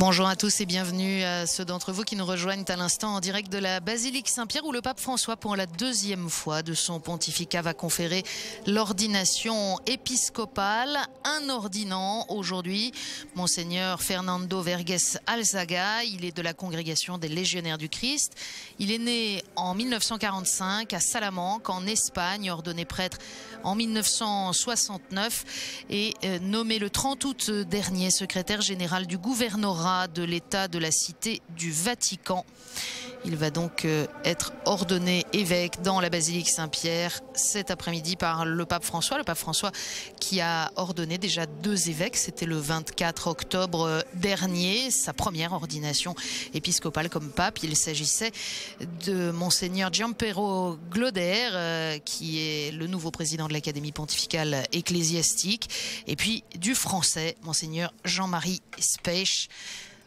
Bonjour à tous et bienvenue à ceux d'entre vous qui nous rejoignent à l'instant en direct de la basilique Saint-Pierre où le pape François pour la deuxième fois de son pontificat va conférer l'ordination épiscopale. Un ordinant aujourd'hui, monseigneur Fernando Verges Alzaga, il est de la congrégation des légionnaires du Christ. Il est né en 1945 à Salamanque en Espagne, ordonné prêtre en 1969 et euh, nommé le 30 août dernier secrétaire général du gouvernorat de l'État de la Cité du Vatican. Il va donc euh, être ordonné évêque dans la basilique Saint-Pierre cet après-midi par le pape François. Le pape François qui a ordonné déjà deux évêques. C'était le 24 octobre euh, dernier, sa première ordination épiscopale comme pape. Il s'agissait de monseigneur Giampero Gloder, euh, qui est le nouveau président de l'Académie pontificale ecclésiastique, et puis du français, monseigneur Jean-Marie Speich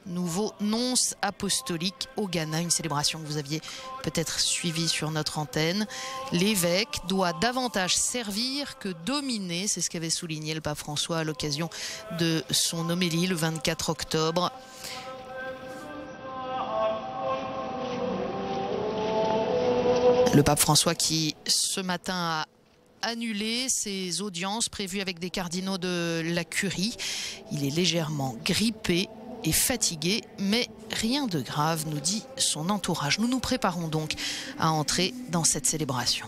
nouveau nonce apostolique au Ghana, une célébration que vous aviez peut-être suivie sur notre antenne. L'évêque doit davantage servir que dominer, c'est ce qu'avait souligné le pape François à l'occasion de son homélie le 24 octobre. Le pape François qui ce matin a annulé ses audiences prévues avec des cardinaux de la curie. Il est légèrement grippé est fatigué, mais rien de grave, nous dit son entourage. Nous nous préparons donc à entrer dans cette célébration.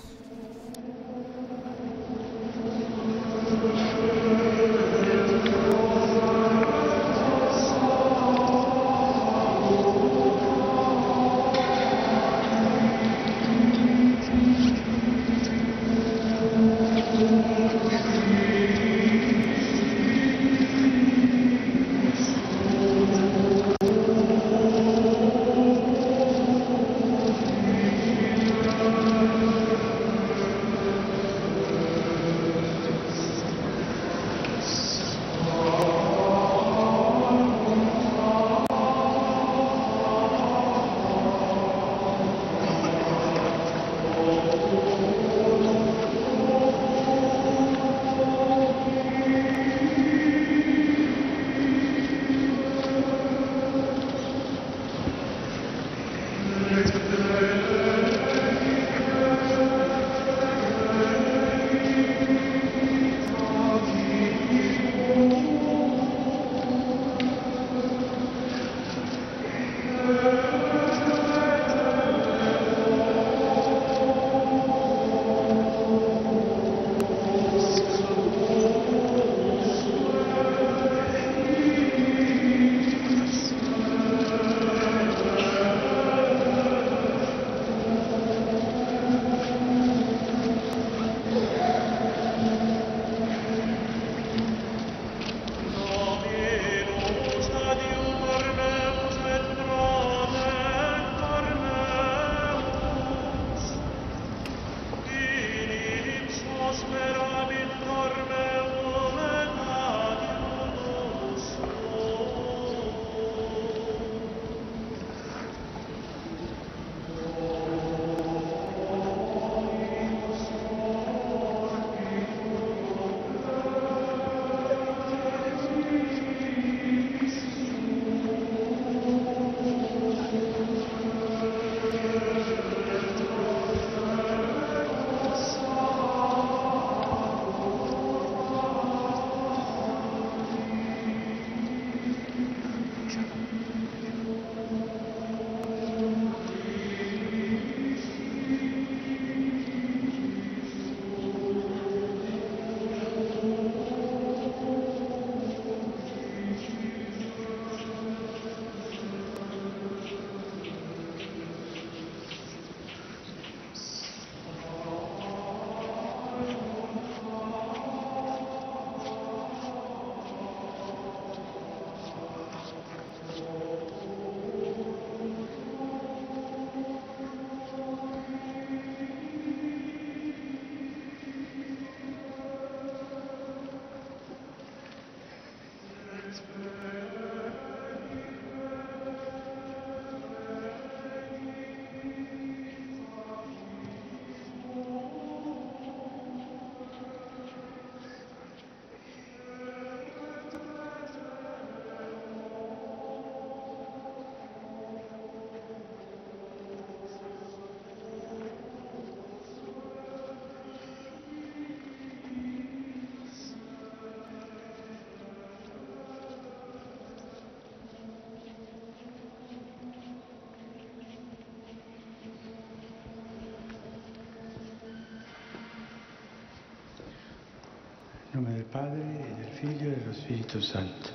Nome del Padre, e del Figlio e dello Spirito Santo.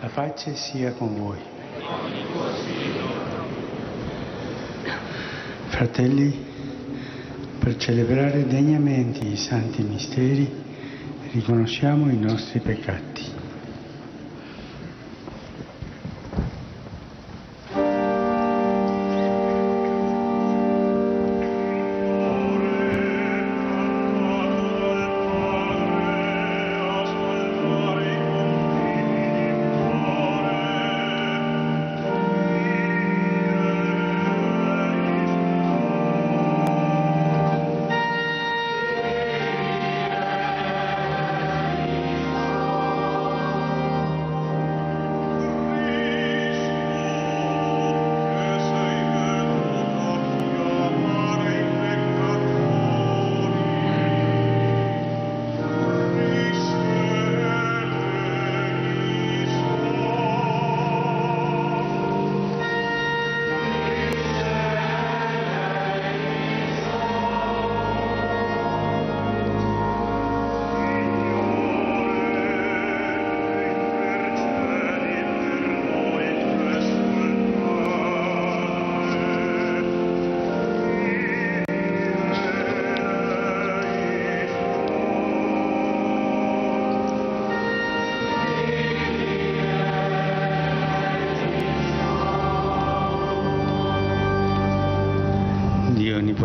La pace sia con voi. Fratelli, per celebrare degnamente i santi misteri, riconosciamo i nostri peccati.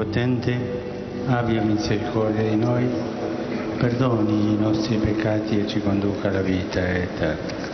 Dio Onnipotente, abbia misericordia di noi, perdoni i nostri peccati e ci conduca alla vita eterna.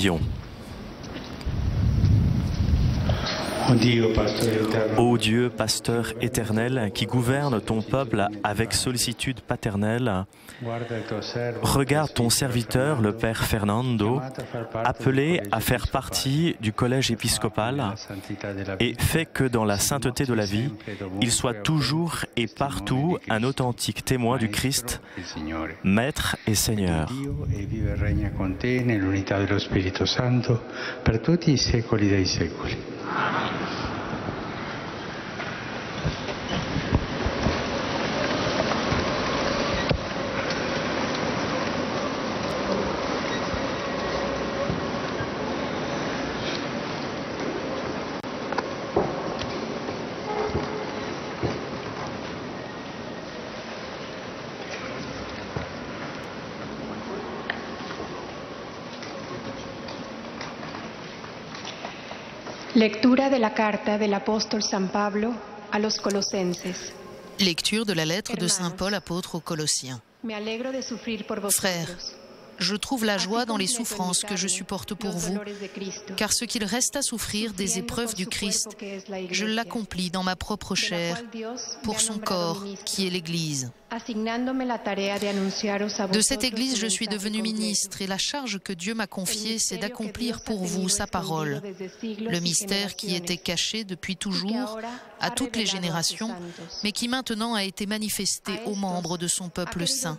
Prions. Pasteur éternel, qui gouverne ton peuple avec sollicitude paternelle, regarde ton serviteur, le Père Fernando, appelé à faire partie du collège épiscopal et fait que dans la sainteté de la vie, il soit toujours et partout un authentique témoin du Christ. Maître et Seigneur. Lectura de la carta del apóstol San Pablo a los colosenses. Lecture de la lettre de Saint Paul apôtre aux Colossiens. Frères, Je trouve la joie dans les souffrances que je supporte pour vous, car ce qu'il reste à souffrir des épreuves du Christ, je l'accomplis dans ma propre chair pour son corps qui est l'Église. De cette Église, je suis devenu ministre et la charge que Dieu m'a confiée, c'est d'accomplir pour vous sa parole, le mystère qui était caché depuis toujours à toutes les générations, mais qui maintenant a été manifesté aux membres de son peuple saint.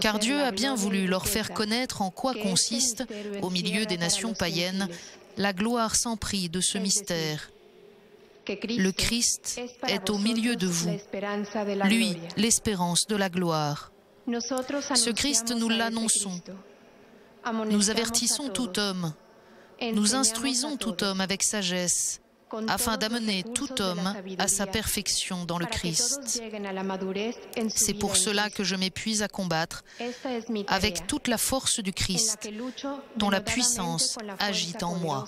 Car Dieu a bien voulu leur faire connaître en quoi consiste, au milieu des nations païennes, la gloire sans prix de ce mystère. Le Christ est au milieu de vous, lui, l'espérance de la gloire. Ce Christ, nous l'annonçons. Nous avertissons tout homme, nous instruisons tout homme avec sagesse, afin d'amener tout homme à sa perfection dans le Christ. C'est pour cela que je m'épuise à combattre avec toute la force du Christ, dont la puissance agit en moi.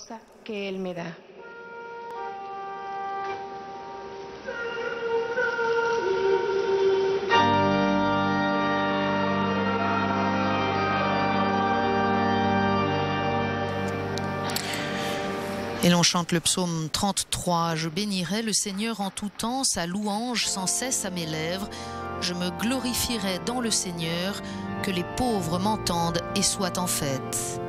Et l'on chante le psaume 33. Je bénirai le Seigneur en tout temps, sa louange sans cesse à mes lèvres. Je me glorifierai dans le Seigneur, que les pauvres m'entendent et soient en fête.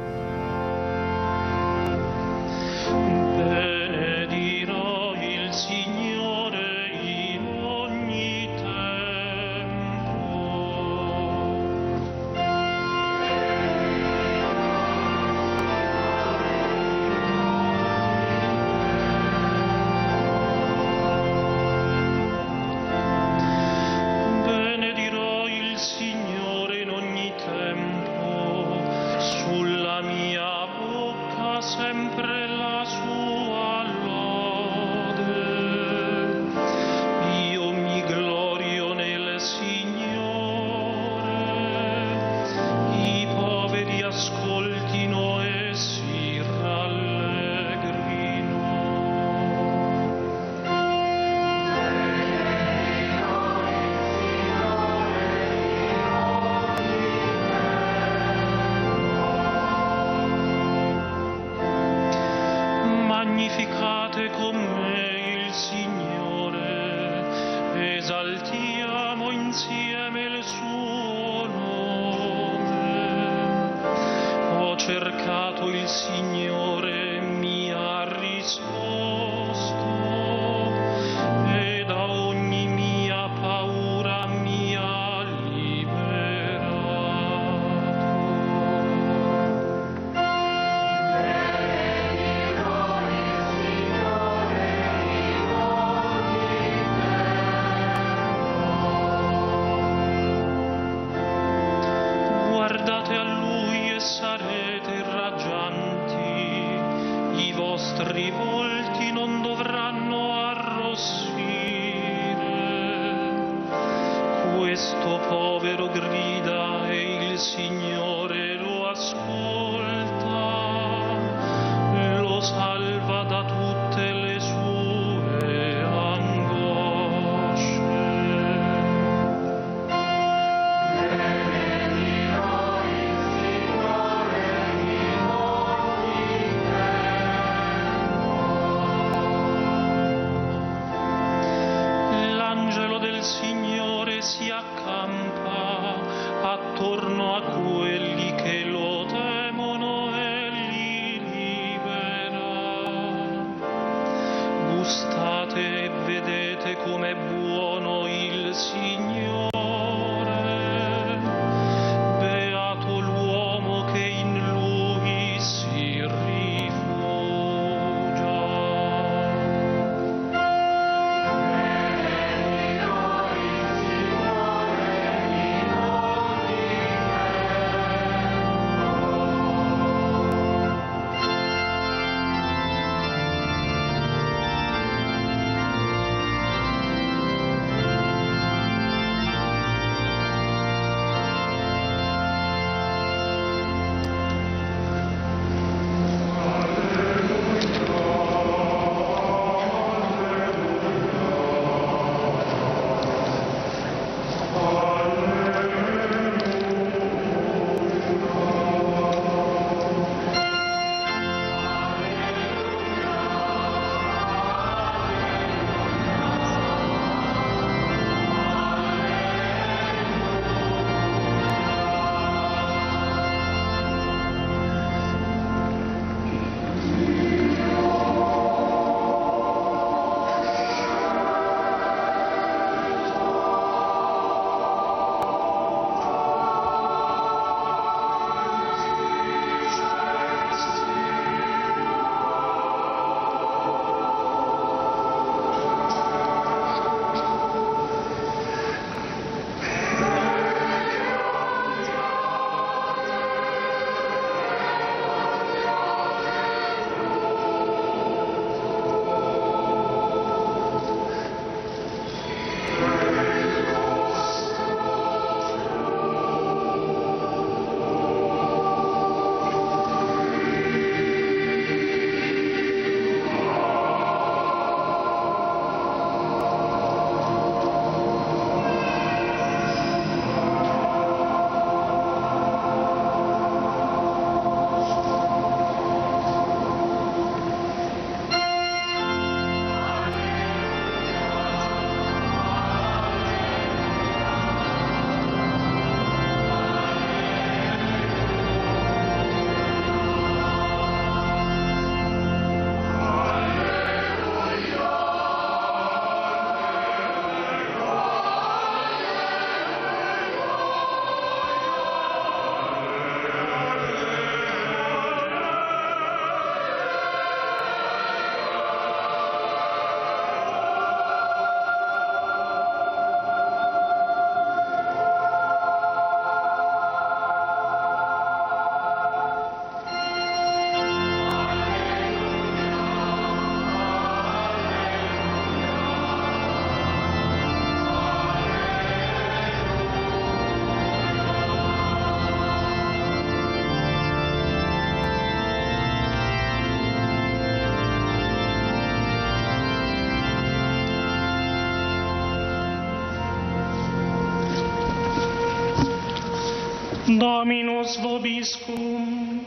Dominus vobiscum.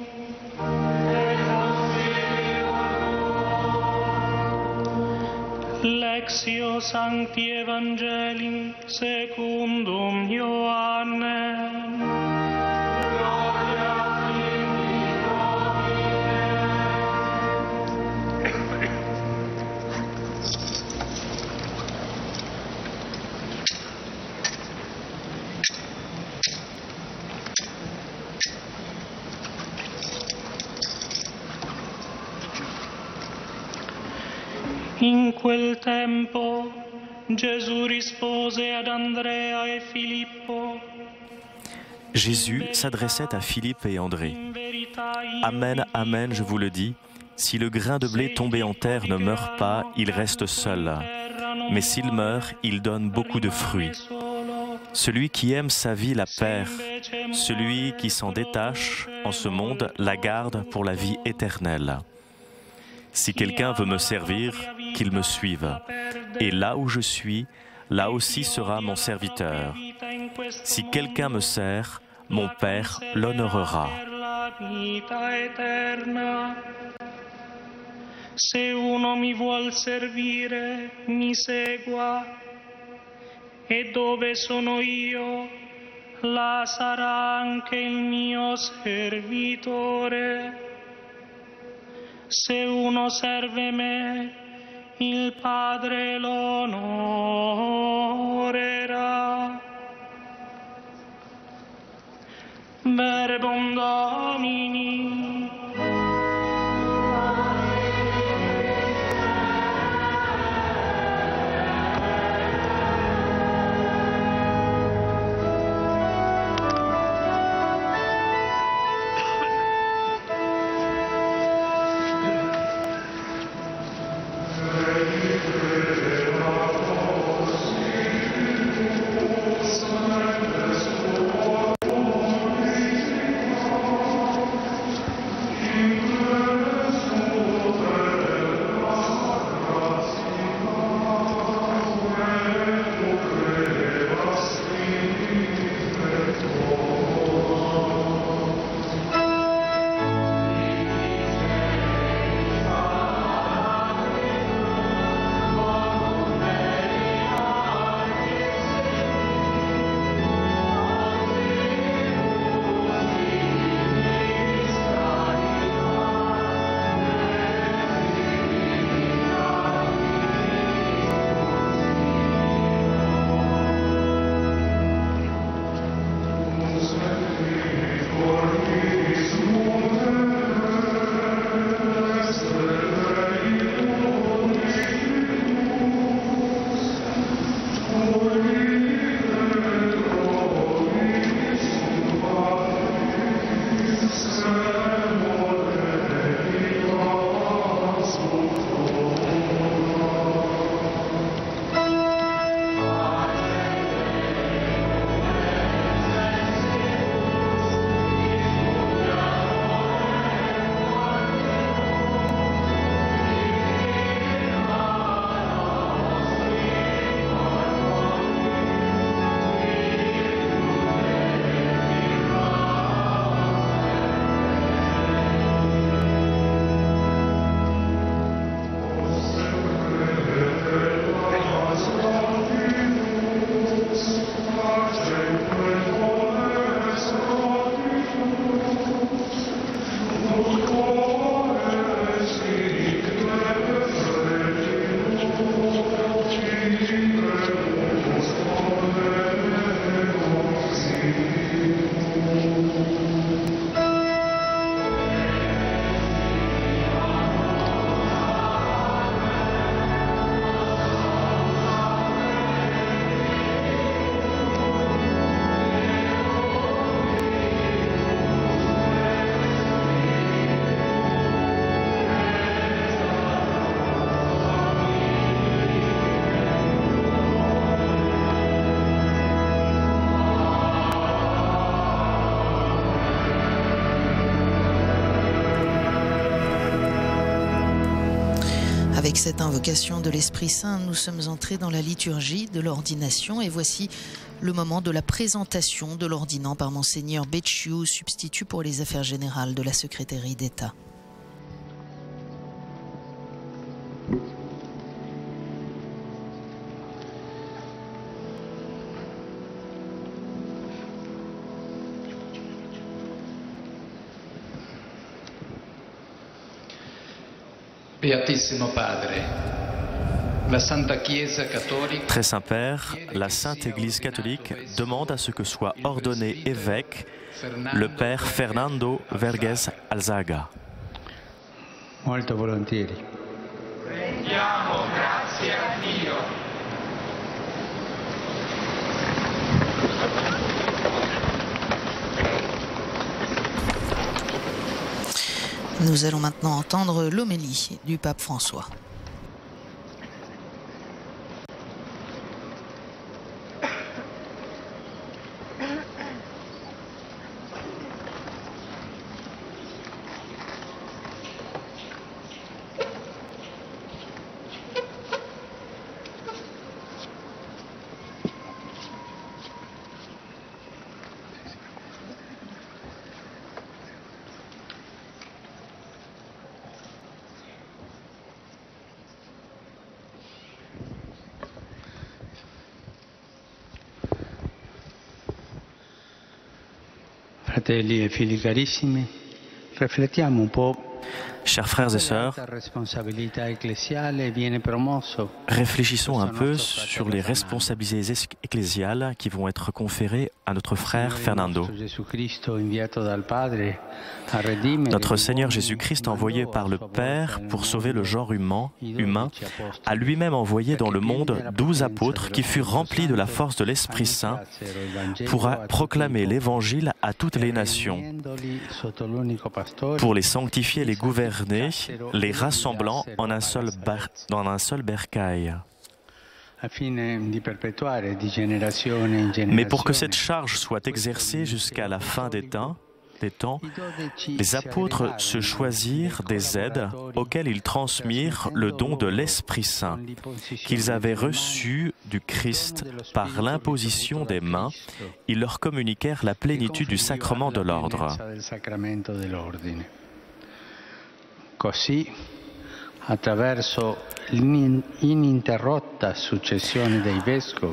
Lexio Sancti Evangelii secundum Ioannem. In quel tempo Gesù rispose ad Andrea e Filippo. Jésus s'adressait à Philippe et André. Amen, amen, je vous le dis, si le grain de blé tombé en terre ne meurt pas, il reste seul. Mais s'il meurt, il donne beaucoup de fruits. Celui qui aime sa vie la perd. Celui qui s'en détache en ce monde la garde pour la vie éternelle. Si quelqu'un veut me servir, qu'il me suive. Et là où je suis, là aussi sera mon serviteur. Si quelqu'un me sert, mon Père l'honorera. Se uno mi vuol servire, mi segua. E dove sono io, la sarà anche il mio servitore. Se uno serve me, il Padre lo onorerà. Verbum Domini. Avec cette invocation de l'Esprit Saint, nous sommes entrés dans la liturgie de l'ordination et voici le moment de la présentation de l'ordinant par Monseigneur Becciu, substitut pour les affaires générales de la secrétaire d'État. Très Saint-Père, la Sainte Église catholique demande à ce que soit ordonné évêque le Père Fernando Vergès Alzaga. Molto volentieri. Nous allons maintenant entendre l'homélie du pape François. Fratelli e figli carissimi, riflettiamo un po' Chers frères et sœurs, réfléchissons un peu sur les responsabilités ecclésiales qui vont être conférées à notre frère Fernando. Notre Seigneur Jésus-Christ, envoyé par le Père pour sauver le genre humain, humain a lui-même envoyé dans le monde douze apôtres qui furent remplis de la force de l'Esprit Saint pour proclamer l'Évangile à toutes les nations, pour les sanctifier et les gouverner, les rassemblant en un seul dans un seul bercail. Mais pour que cette charge soit exercée jusqu'à la fin des temps, des temps, les apôtres se choisirent des aides auxquelles ils transmirent le don de l'Esprit Saint qu'ils avaient reçu du Christ par l'imposition des mains. Ils leur communiquèrent la plénitude du sacrement de l'ordre.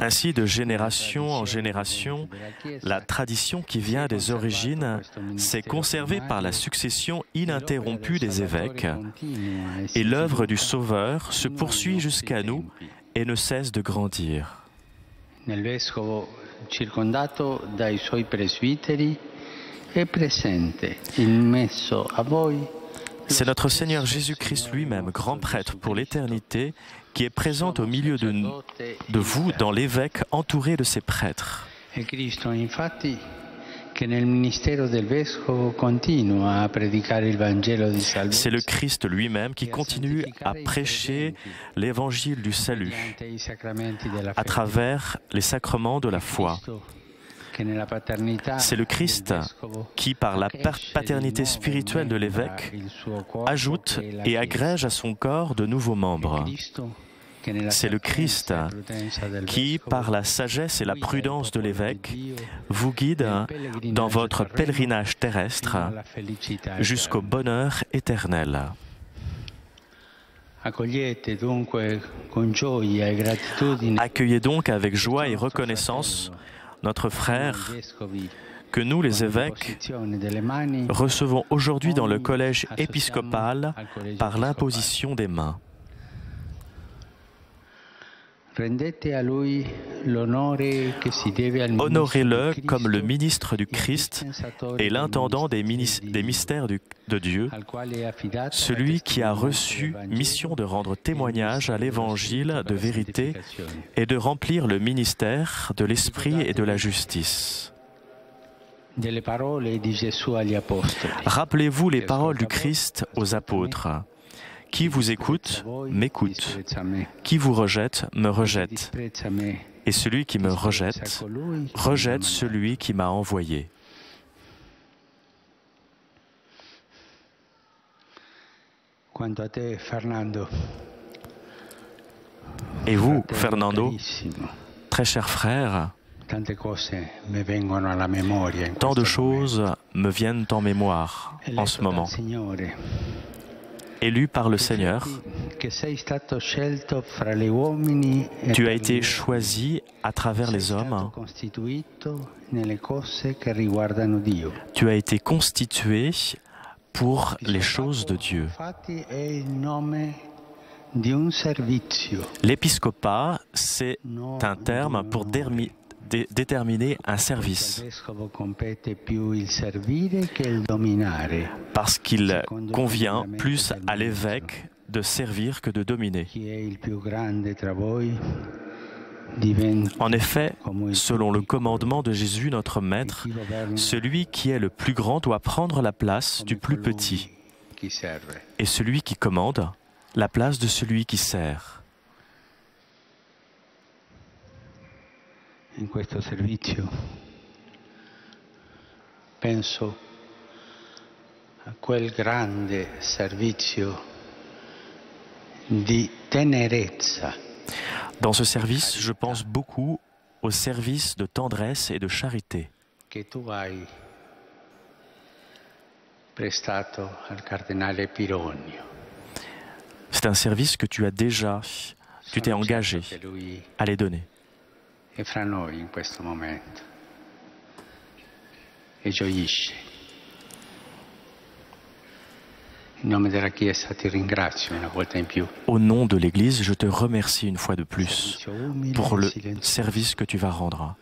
Ainsi, de génération en génération, la tradition qui vient des origines s'est conservée par la succession ininterrompue des évêques, et l'œuvre du Sauveur se poursuit jusqu'à nous et ne cesse de grandir. circondato dai suoi presbiteri è presente immesso a voi c'est notre Seigneur Jésus-Christ lui-même, grand prêtre pour l'éternité, qui est présent au milieu de, de vous dans l'évêque entouré de ses prêtres. C'est le Christ lui-même qui continue à prêcher l'évangile du salut à travers les sacrements de la foi. C'est le Christ qui, par la paternité spirituelle de l'évêque, ajoute et agrège à son corps de nouveaux membres. C'est le Christ qui, par la sagesse et la prudence de l'évêque, vous guide dans votre pèlerinage terrestre jusqu'au bonheur éternel. Accueillez donc avec joie et reconnaissance notre frère, que nous, les évêques, recevons aujourd'hui dans le collège épiscopal par l'imposition des mains. Honorez-le comme le ministre du Christ et l'intendant des, mystères de Dieu, celui qui a reçu mission de rendre témoignage à l'évangile de vérité et de remplir le ministère de l'Esprit et de la justice. Rappelez-vous les paroles du Christ aux apôtres. Qui vous écoute, m'écoute. Qui vous rejette, me rejette. Et celui qui me rejette, rejette celui qui m'a envoyé. Et vous, Fernando, très cher frère, tant de choses me viennent en mémoire en ce moment élu par le Seigneur. Tu as été choisi à travers les hommes. Tu as été constitué pour les choses de Dieu. L'épiscopat, c'est un terme pour déterminer un service. Parce qu'il convient plus à l'évêque de servir que de dominer. En effet, selon le commandement de Jésus, notre Maître, celui qui est le plus grand doit prendre la place du plus petit, et celui qui commande la place de celui qui sert. In questo servizio. Penso a quel grande servizio di tenerezza. Dans ce service, je pense beaucoup au service de tendresse et de charité. Que tu hai prestato al cardinale Pironio. C'est un service que tu as déjà, tu t'es engagé à les donner. Fra noi in questo momento. e gioisce. Au nom de l'Église, je te remercie une fois de plus pour le service que tu vas rendre,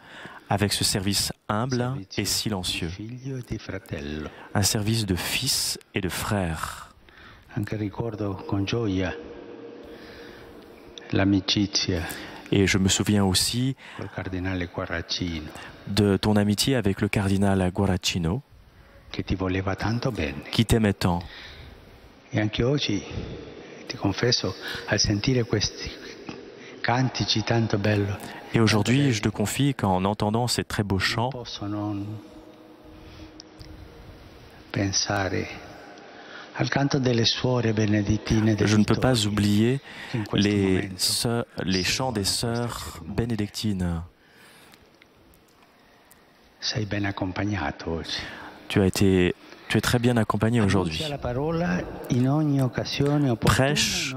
avec ce service humble et silencieux, e un service de fils et de frère. Et je me souviens aussi de ton amitié avec le cardinal Guaracino, qui t'aimait tant. E anche oggi, ti confesso, al sentire questi cantici tanto bello, Et aujourd'hui, je te confie qu'en entendant ces très beaux chants, pensare je ne peux pas oublier les, chants des sœurs bénédictines. ben. Tu as été, tu es très bien accompagné aujourd'hui. Prêche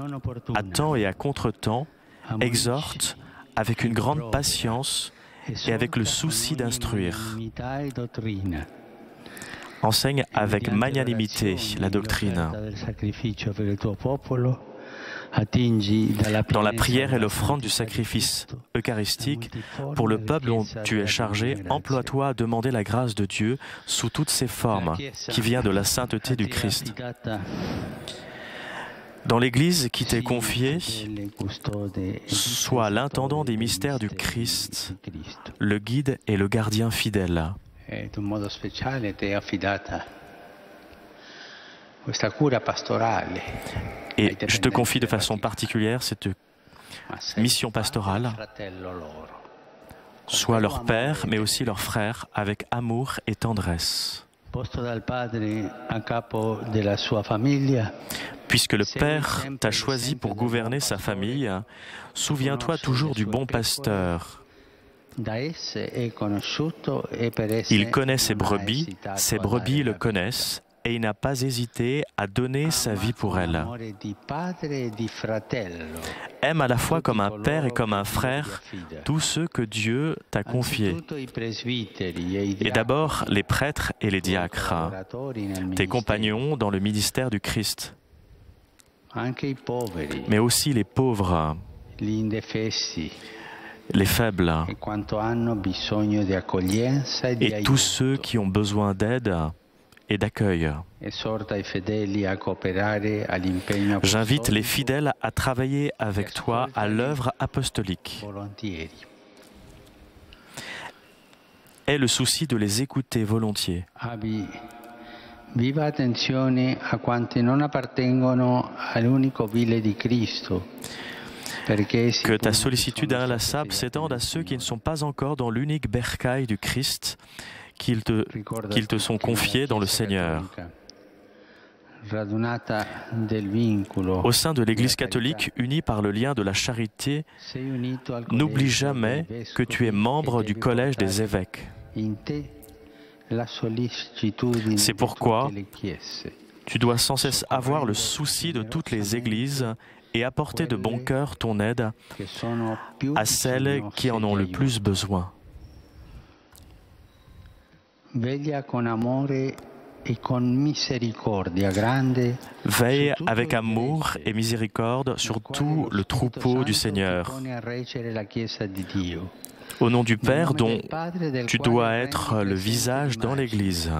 à temps et à contre-temps, exhorte avec une grande patience et avec le souci d'instruire. Enseigne avec magnanimité la doctrine. Dans la prière et l'offrande du sacrifice eucharistique, pour le peuple dont tu es chargé, emploie-toi à demander la grâce de Dieu sous toutes ses formes, qui vient de la sainteté du Christ. Dans l'Église qui t'est confiée, sois l'intendant des mystères du Christ, le guide et le gardien fidèle. E in modo speciale ti è affidata questa cura pastorale. Et je te confie de façon particulière cette mission pastorale. Sois leur père, mais aussi leur frère, avec amour et tendresse. Puisque le Père t'a choisi pour gouverner sa famille, souviens-toi toujours du bon pasteur. Il connaît ses brebis, ses brebis le connaissent, et il n'a pas hésité à donner sa vie pour elles. E. Aime à la fois comme un père et comme un frère tous ceux que Dieu t'a confiés. E Et d'abord les prêtres et les diacres, nel tes compagnons dans le ministère du Christ, mais aussi les pauvres, indefessi les faibles, e e et aiuto. tous ceux qui ont besoin d'aide et d'accueil. All'impegno J'invite les fidèles à travailler avec toi à l'œuvre apostolique. Aie le souci de les écouter volontiers. Viva attenzione a quanti non appartengono all'unico vile di Cristo. Que ta sollicitude inlassable s'étende à ceux qui ne sont pas encore dans l'unique bercail du Christ qu'ils te, qu'ils te sont confiés dans le Seigneur. Au sein de l'Église catholique unie par le lien de la charité, n'oublie jamais que tu es membre du collège des évêques. C'est pourquoi. Tu dois sans cesse avoir le souci de toutes les églises et apporter de bon cœur ton aide à celles qui en ont le plus besoin. E Veille avec amour et miséricorde sur tout le troupeau du Seigneur. Au nom du Père dont tu dois être le visage dans l'Église.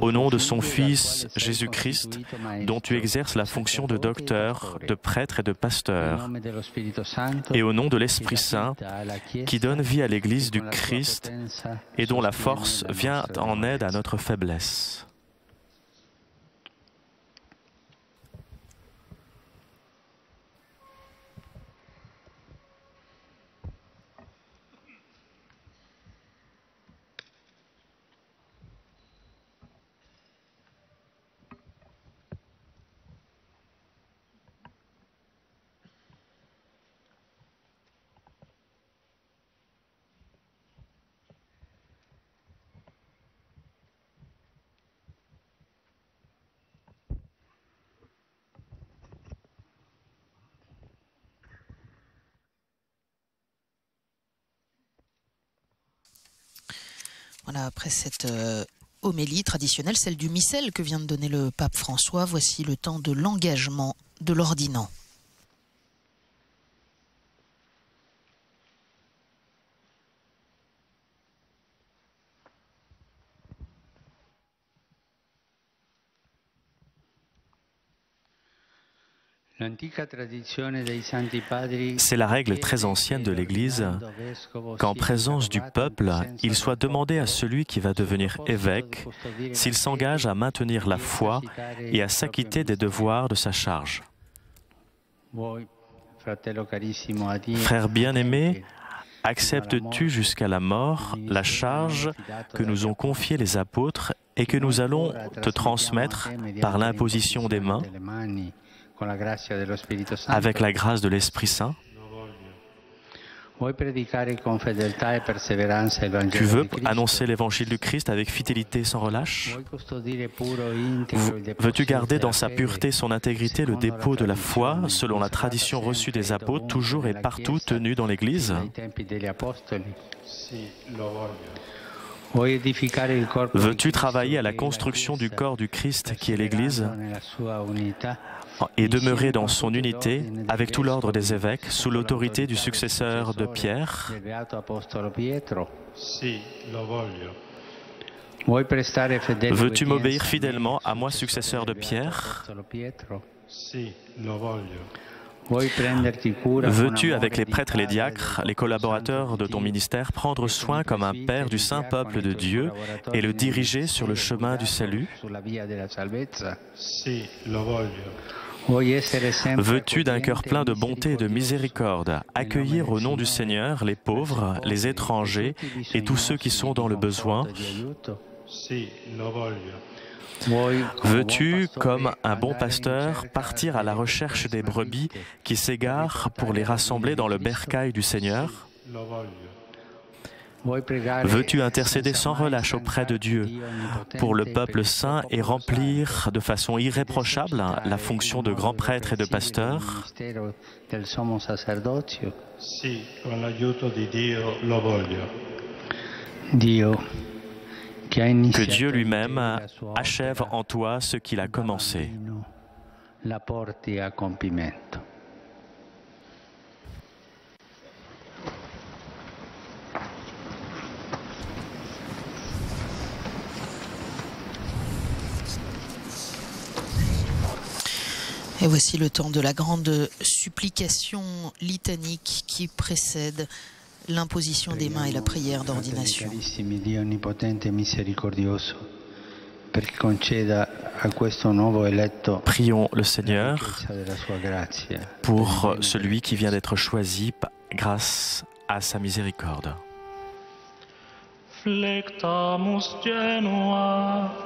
Au nom de son Fils Jésus-Christ, dont tu exerces la fonction de docteur, de prêtre et de pasteur. Et au nom de l'Esprit Saint, qui donne vie à l'Église du Christ et dont la force vient en aide à notre faiblesse. Après cette euh, homélie traditionnelle, celle du missel que vient de donner le pape François, voici le temps de l'engagement de l'ordinant. C'est la règle très ancienne de l'Église. Qu'en présence du peuple, il soit demandé à celui qui va devenir évêque s'il s'engage à maintenir la foi et à s'acquitter des devoirs de sa charge. Frère bien-aimé, acceptes-tu jusqu'à la mort la charge que nous ont confiée les apôtres et que nous allons te transmettre par l'imposition des mains avec la grâce de l'Esprit Saint. Tu veux annoncer l'évangile du Christ avec fidélité sans relâche? Veux-tu garder dans sa pureté son intégrité le dépôt de la foi selon la tradition reçue des apôtres, toujours et partout tenue dans l'Église? Veux-tu travailler à la construction du corps du Christ qui est l'Église? Et demeurer dans son unité avec tout l'ordre des évêques sous l'autorité du successeur de Pierre. Veux-tu m'obéir fidèlement à moi, successeur de Pierre? Veux-tu, avec les prêtres et les diacres, les collaborateurs de ton ministère, prendre soin comme un père du saint peuple de Dieu et le diriger sur le chemin du salut? Veux-tu d'un cœur plein de bonté et de miséricorde accueillir au nom du Seigneur les pauvres, les étrangers et tous ceux qui sont dans le besoin? Veux-tu, comme un bon pasteur, partir à la recherche des brebis qui s'égarent pour les rassembler dans le bercail du Seigneur? Veux-tu intercéder sans relâche auprès de Dieu pour le peuple saint et remplir de façon irréprochable la fonction de grand prêtre et de pasteur? Que Dieu lui-même achève en toi ce qu'il a commencé. Et voici le temps de la grande supplication litanique qui précède l'imposition des mains et la prière d'ordination. Prions le Seigneur pour celui qui vient d'être choisi grâce à sa miséricorde. santificare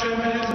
Hashem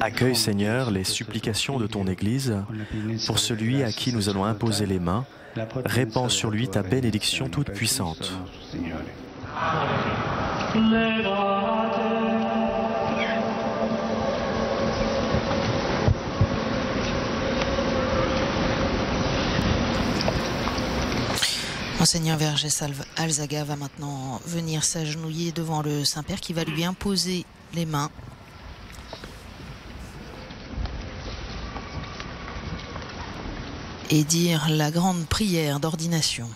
Accueille, Seigneur, les supplications de ton Église pour celui à qui nous allons imposer les mains. Répands sur lui ta bénédiction toute puissante. Monseigneur Salve Alzaga va maintenant venir s'agenouiller devant le Saint-Père qui va lui imposer Et dire la grande prière d'ordination.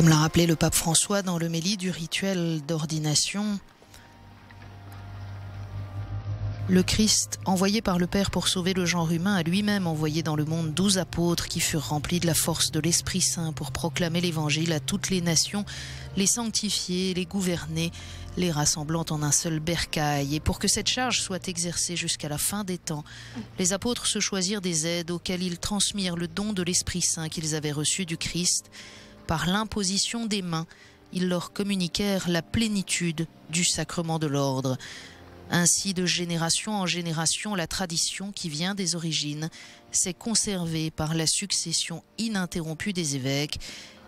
Comme l'a rappelé le pape François dans le méli du rituel d'ordination, Le Christ, envoyé par le Père pour sauver le genre humain, a lui-même envoyé dans le monde douze apôtres qui furent remplis de la force de l'Esprit Saint pour proclamer l'Évangile à toutes les nations, les sanctifier, les gouverner, les rassemblant en un seul bercail. Et pour que cette charge soit exercée jusqu'à la fin des temps, les apôtres se choisirent des aides auxquelles ils transmirent le don de l'Esprit Saint qu'ils avaient reçu du Christ. Par l'imposition des mains, ils leur communiquèrent la plénitude du sacrement de l'ordre. Ainsi, de génération en génération, la tradition qui vient des origines s'est conservée par la succession ininterrompue des évêques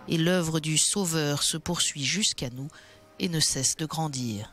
et l'œuvre du Sauveur se poursuit jusqu'à nous et ne cesse de grandir.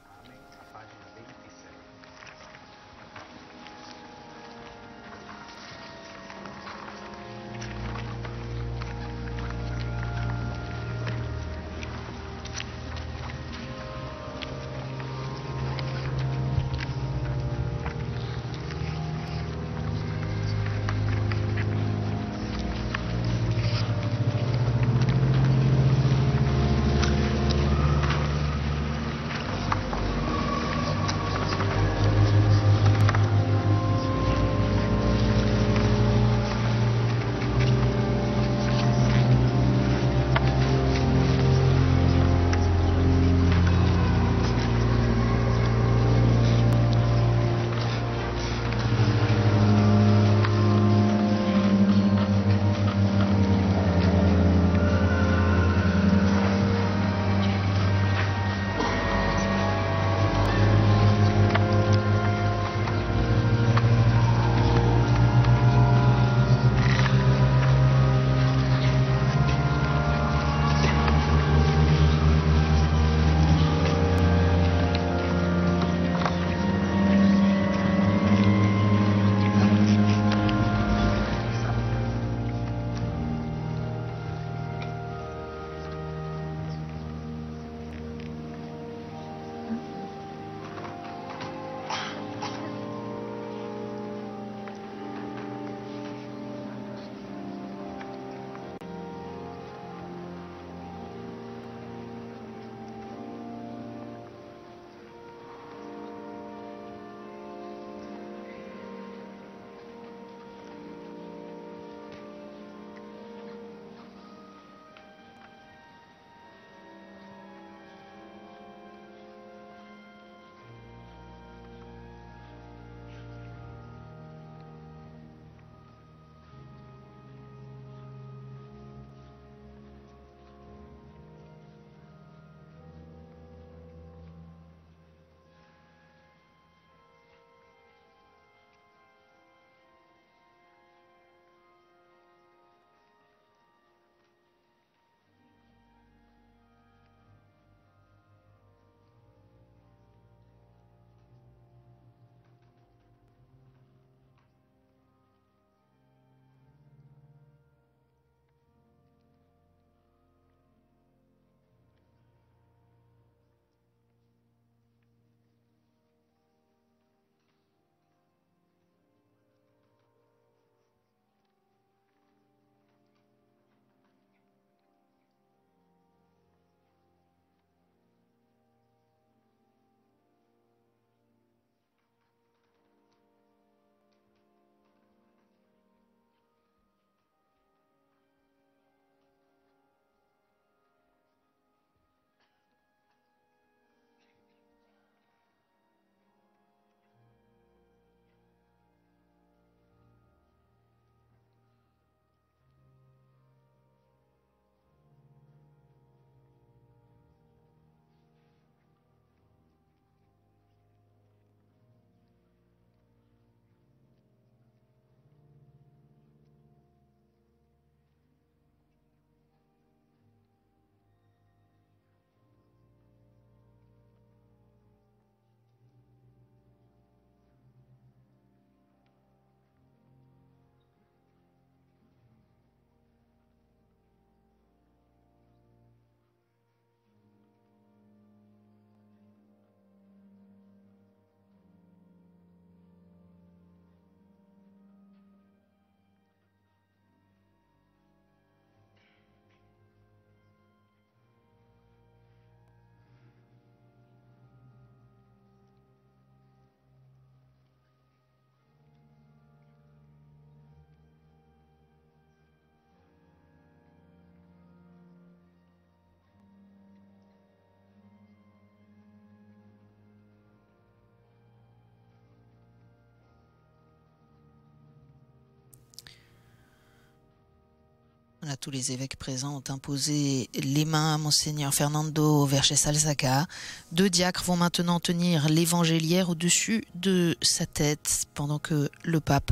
Tous les évêques présents ont imposé les mains à Monseigneur Fernando Verges Alzaga. Deux diacres vont maintenant tenir l'évangélière au-dessus de sa tête pendant que le pape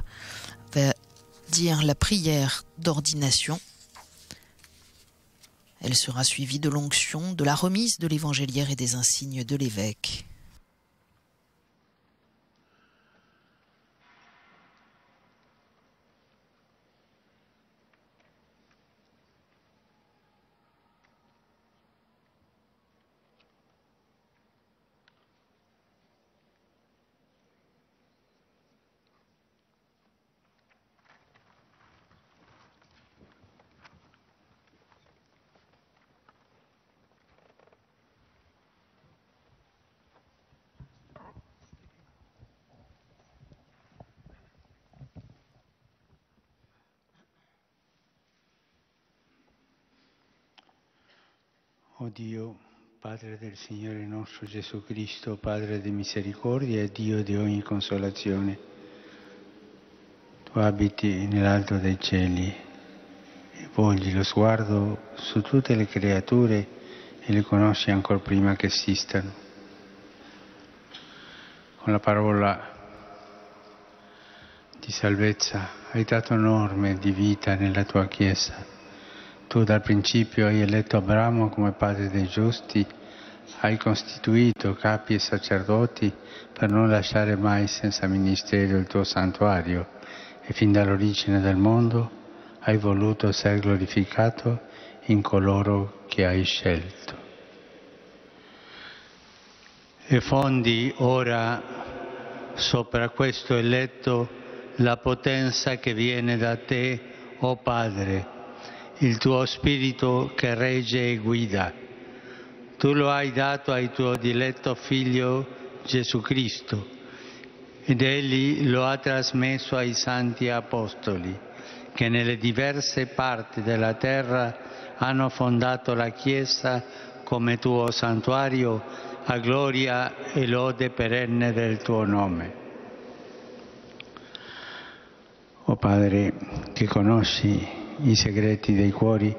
va dire la prière d'ordination. Elle sera suivie de l'onction, de la remise de l'évangélière et des insignes de l'évêque. O Dio, Padre del Signore nostro Gesù Cristo, Padre di misericordia e Dio di ogni consolazione, tu abiti nell'alto dei cieli e vogli lo sguardo su tutte le creature e le conosci ancora prima che esistano. Con la parola di salvezza hai dato norme di vita nella tua Chiesa. Tu dal principio hai eletto Abramo come padre dei giusti, hai costituito capi e sacerdoti per non lasciare mai senza ministero il tuo santuario e fin dall'origine del mondo hai voluto essere glorificato in coloro che hai scelto. E fondi ora sopra questo eletto la potenza che viene da te, o oh Padre, il tuo spirito che regge e guida. Tu lo hai dato al tuo diletto figlio Gesù Cristo ed egli lo ha trasmesso ai santi apostoli che nelle diverse parti della terra hanno fondato la Chiesa come tuo santuario a gloria e lode perenne del tuo nome. O Padre, che conosci i segreti dei cuori,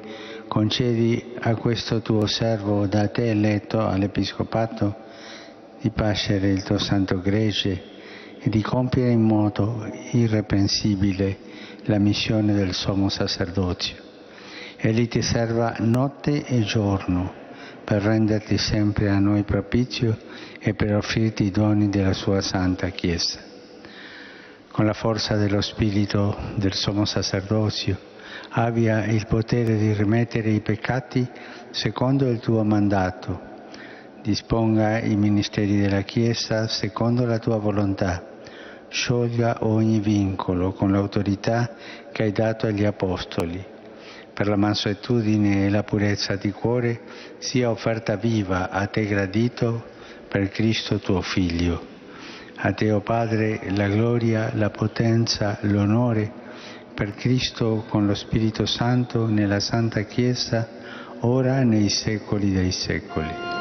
concedi a questo tuo servo da te eletto all'Episcopato di pascere il tuo santo gregge e di compiere in modo irreprensibile la missione del sommo sacerdozio. Egli ti serva notte e giorno per renderti sempre a noi propizio e per offrirti i doni della sua santa Chiesa. Con la forza dello Spirito del sommo sacerdozio, abbia il potere di rimettere i peccati secondo il tuo mandato. Disponga i ministeri della Chiesa secondo la tua volontà. Sciolga ogni vincolo con l'autorità che hai dato agli Apostoli. Per la mansuetudine e la purezza di cuore sia offerta viva a te gradito per Cristo tuo Figlio. A te, o oh Padre, la gloria, la potenza, l'onore per Cristo con lo Spirito Santo nella Santa Chiesa, ora nei secoli dei secoli.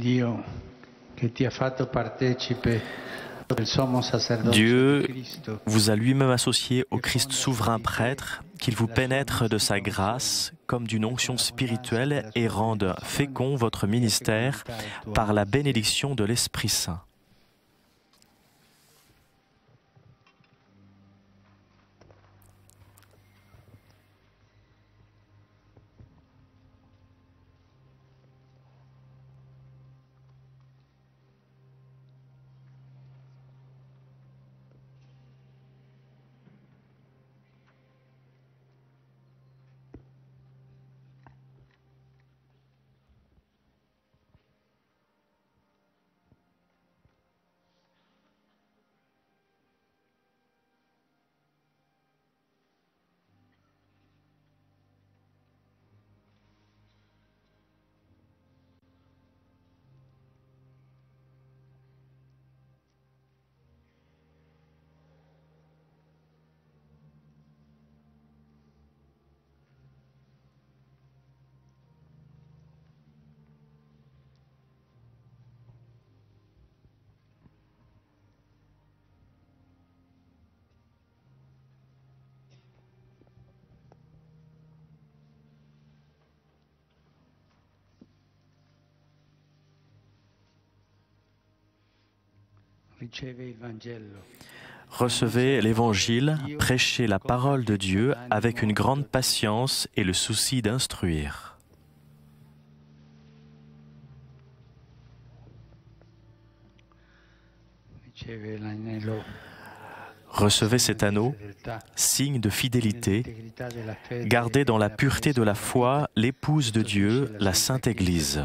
Dio che ti ha fatto partecipe del sommo sacerdote Dieu vous a lui-même associé au Christ souverain prêtre, qu'il vous pénètre de sa grâce comme d'une onction spirituelle et rende fécond votre ministère par la bénédiction de l'Esprit Saint. Recevez l'Évangile, prêchez la parole de Dieu avec une grande patience et le souci d'instruire. Recevez cet anneau, signe de fidélité, gardez dans la pureté de la foi l'épouse de Dieu, la Sainte Église.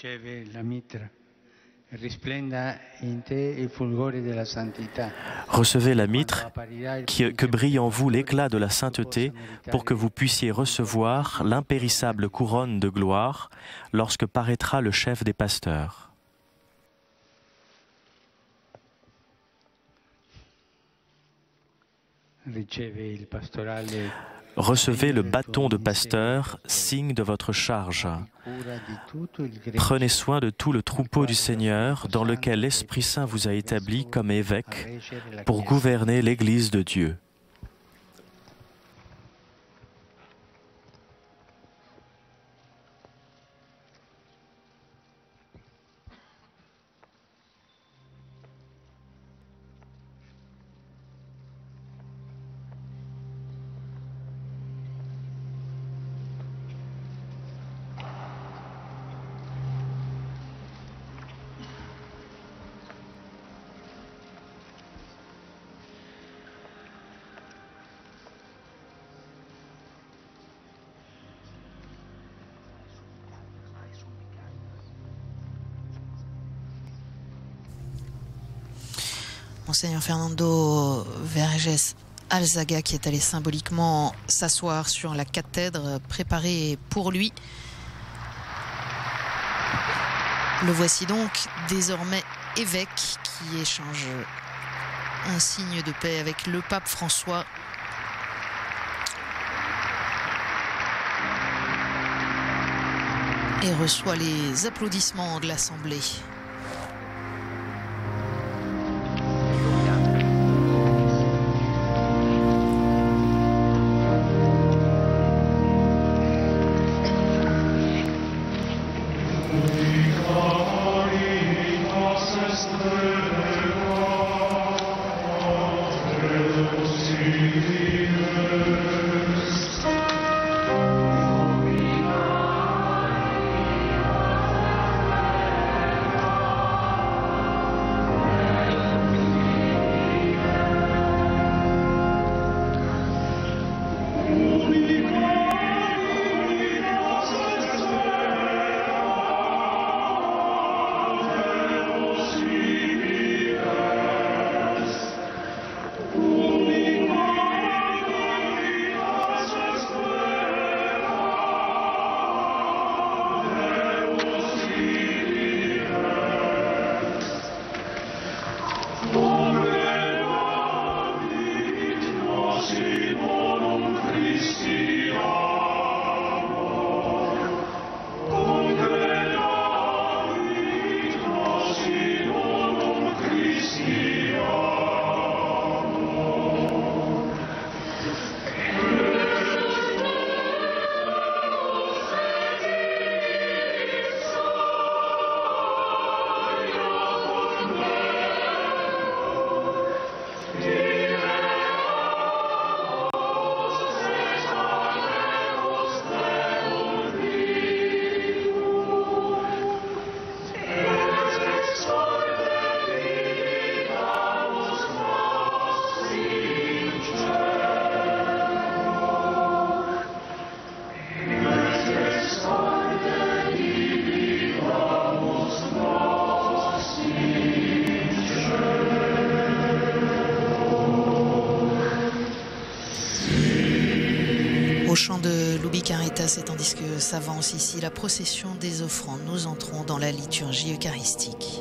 Riceve la mitra. Recevez la mitre, qui- que brille en vous l'éclat de la sainteté, pour que vous puissiez recevoir l'impérissable couronne de gloire lorsque paraîtra le chef des pasteurs. Recevez le bâton de pasteur, signe de votre charge. Prenez soin de tout le troupeau du Seigneur dans lequel l'Esprit Saint vous a établi comme évêque pour gouverner l'Église de Dieu. Monseigneur Fernando Verges Alzaga qui est allé symboliquement s'asseoir sur la cathèdre préparée pour lui. Le voici donc désormais évêque qui échange un signe de paix avec le pape François. Et reçoit les applaudissements de l'Assemblée. Caritas et tandis que s'avance ici la procession des offrandes, nous entrons dans la liturgie eucharistique.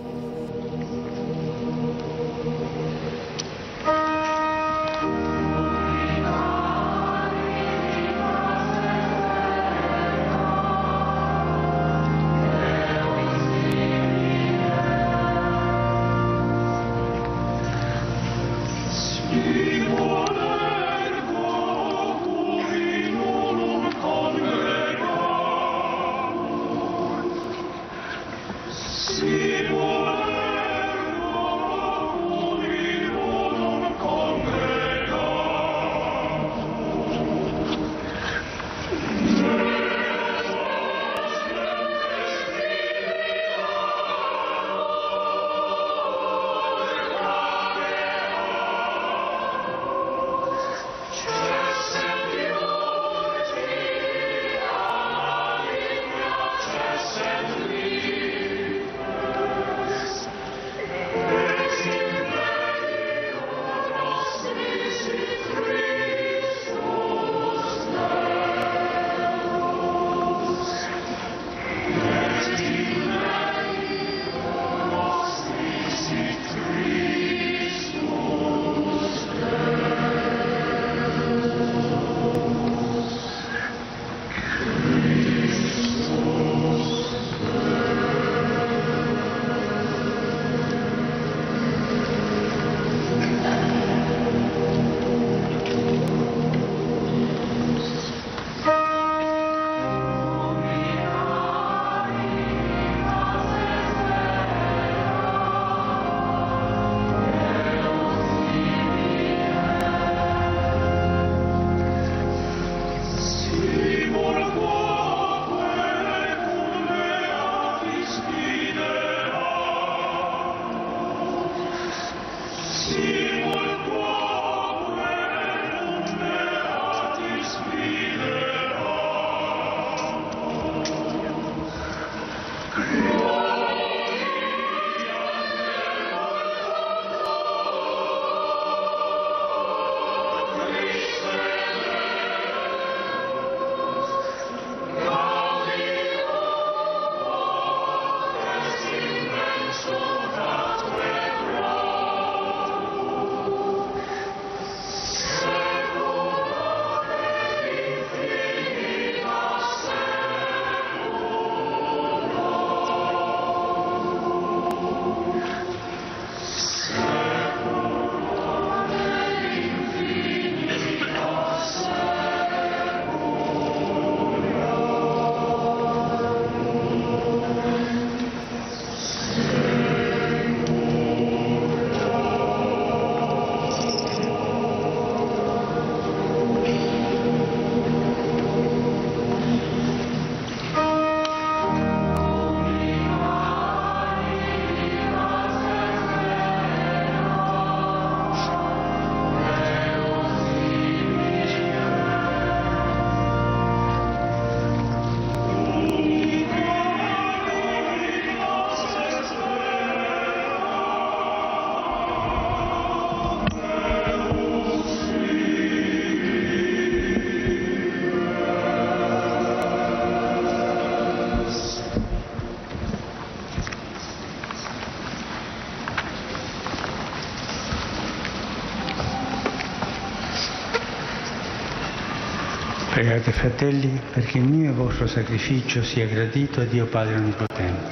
Pregate fratelli perché il mio e il vostro sacrificio sia gradito a Dio Padre Onnipotente.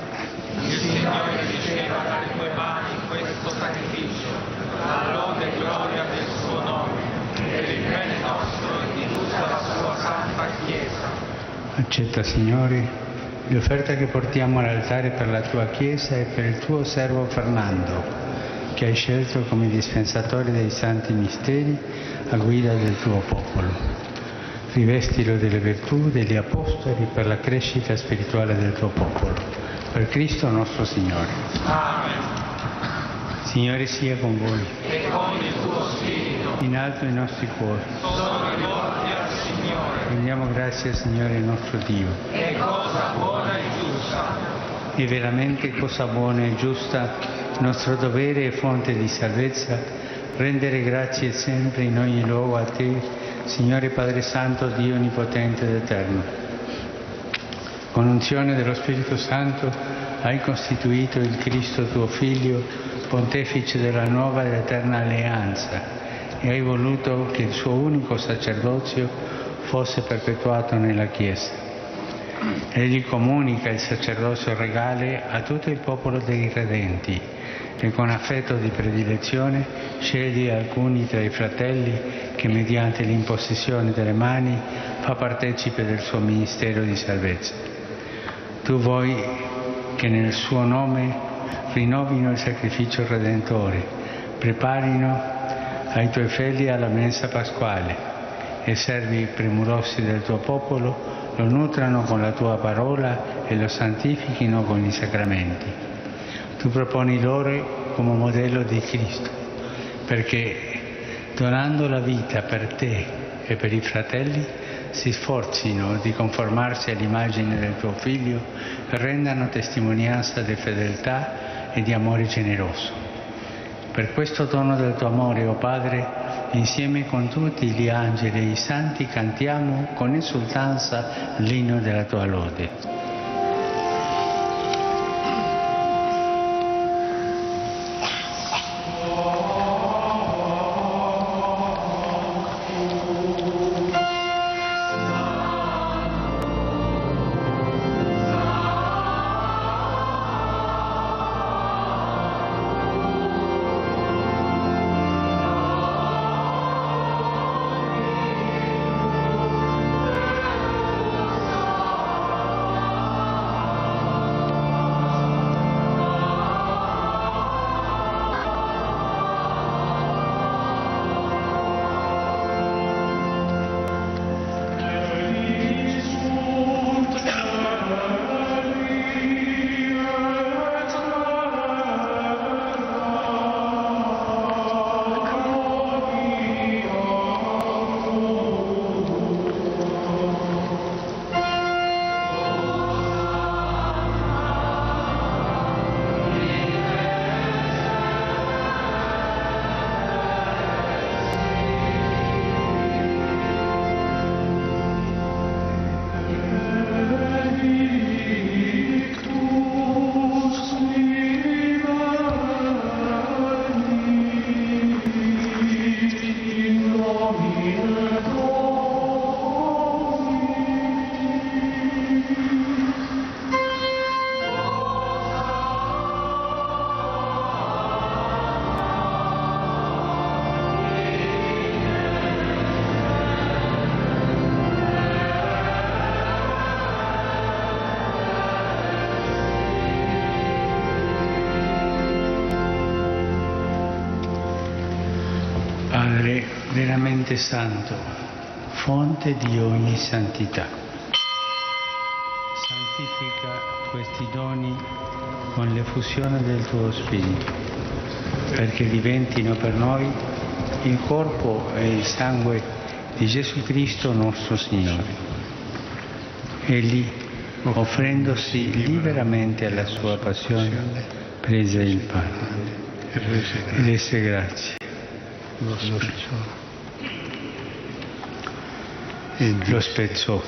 Il Signore riceva dalle tue mani questo sacrificio, la e gloria del suo nome, per il bene nostro e di tutta la sua santa Chiesa. Accetta, Signore, l'offerta che portiamo all'altare per la tua Chiesa e per il tuo servo Fernando, che hai scelto come dispensatore dei santi misteri a guida del tuo popolo. Rivestilo delle virtù degli apostoli per la crescita spirituale del tuo popolo. Per Cristo nostro Signore. Amen. Signore sia con voi. E con il tuo spirito In alto i nostri cuori. sono rivolti al Signore. Rendiamo grazie al Signore nostro Dio. È cosa buona e giusta. È veramente cosa buona e giusta, nostro dovere e fonte di salvezza, rendere grazie sempre in ogni luogo a te, Signore Padre Santo, Dio Onnipotente ed Eterno, con unzione dello Spirito Santo hai costituito il Cristo tuo Figlio, pontefice della nuova ed eterna alleanza, e hai voluto che il suo unico sacerdozio fosse perpetuato nella Chiesa. Egli comunica il sacerdozio regale a tutto il popolo dei credenti e con affetto di predilezione sceglie alcuni tra i fratelli che mediante l'impossessione delle mani fa partecipe del suo ministero di salvezza. Tu vuoi che nel suo nome rinnovino il sacrificio redentore, preparino ai tuoi figli alla mensa pasquale e servi premurosi del tuo popolo lo nutrano con la tua parola e lo santifichino con i sacramenti. Tu proponi loro come modello di Cristo, perché donando la vita per te e per i fratelli si sforzino di conformarsi all'immagine del tuo Figlio e rendano testimonianza di fedeltà e di amore generoso. Per questo dono del tuo amore, o oh Padre, insieme con tutti gli angeli e i santi cantiamo con esultanza l'inno della tua lode. Veramente santo, fonte di ogni santità. Santifica questi doni con l'effusione del tuo Spirito, perché diventino per noi il corpo e il sangue di Gesù Cristo nostro Signore. Egli, offrendosi liberamente alla sua passione, prese il pane e rese grazie. Lo spezzò,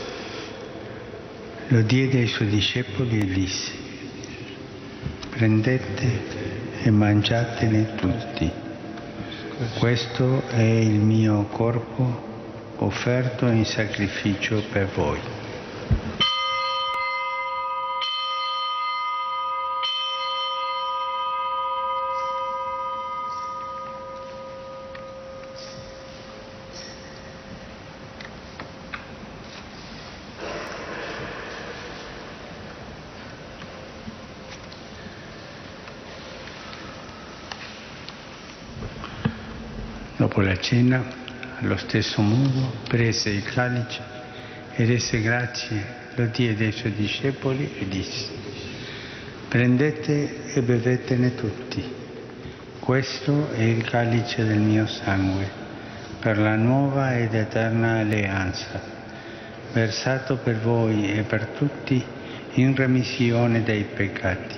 lo diede ai suoi discepoli e disse, prendete e mangiatene tutti. Questo è il mio corpo offerto in sacrificio per voi. Dopo la cena, allo stesso modo, prese il calice e rese grazie, lo diede ai suoi discepoli e disse, prendete e bevetene tutti, questo è il calice del mio sangue, per la nuova ed eterna alleanza, versato per voi e per tutti in remissione dei peccati.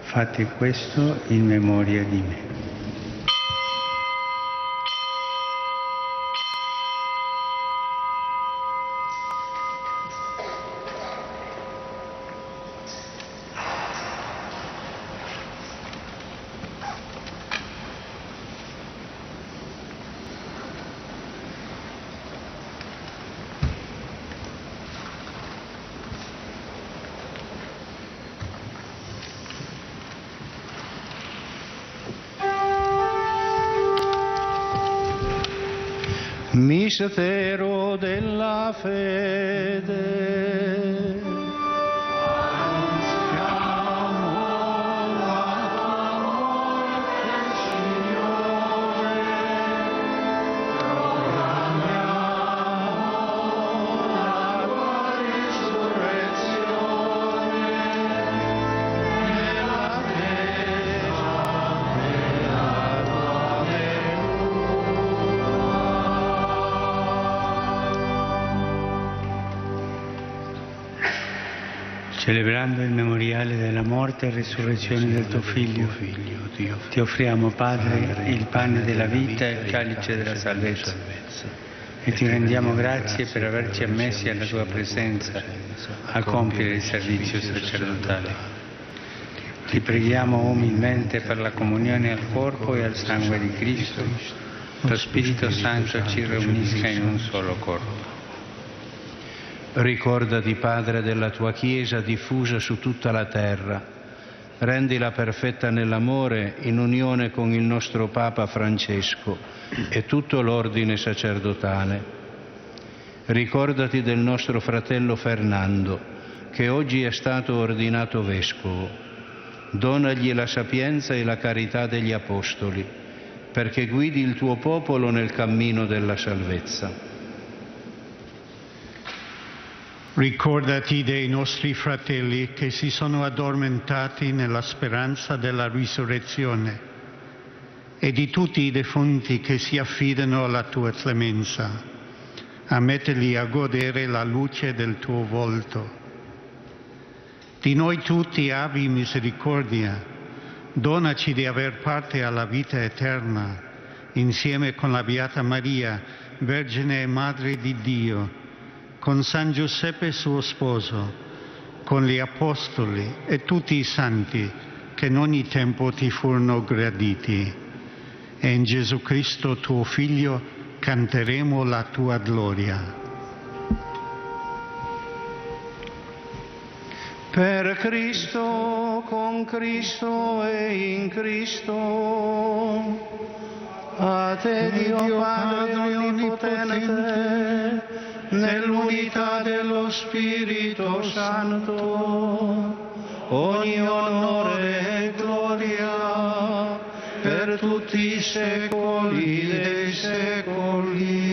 Fate questo in memoria di me. Morte e resurrezione del tuo Figlio, ti offriamo, Padre, il pane della vita e il calice della salvezza. E ti rendiamo grazie per averci ammessi alla tua presenza a compiere il servizio sacerdotale. Ti preghiamo umilmente per la comunione al corpo e al sangue di Cristo. Lo Spirito Santo ci riunisca in un solo corpo. Ricordati, Padre, della tua Chiesa diffusa su tutta la terra. Rendila perfetta nell'amore in unione con il nostro Papa Francesco e tutto l'ordine sacerdotale. Ricordati del nostro fratello Fernando, che oggi è stato ordinato vescovo. Donagli la sapienza e la carità degli Apostoli, perché guidi il tuo popolo nel cammino della salvezza. Ricordati dei nostri fratelli che si sono addormentati nella speranza della risurrezione e di tutti i defunti che si affidano alla tua clemenza. Ammettili a godere la luce del tuo volto. Di noi tutti abbi misericordia. Donaci di aver parte alla vita eterna insieme con la Beata Maria, Vergine e Madre di Dio con San Giuseppe suo sposo, con gli Apostoli e tutti i santi che in ogni tempo ti furono graditi. E in Gesù Cristo tuo Figlio canteremo la tua gloria. Per Cristo, con Cristo e in Cristo, a te Dio Padre Onnipotente, nell'unità dello Spirito Santo, ogni onore e gloria per tutti i secoli dei secoli.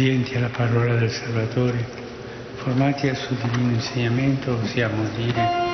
Obbedienti alla parola del Salvatore, formati al suo divino insegnamento, osiamo dire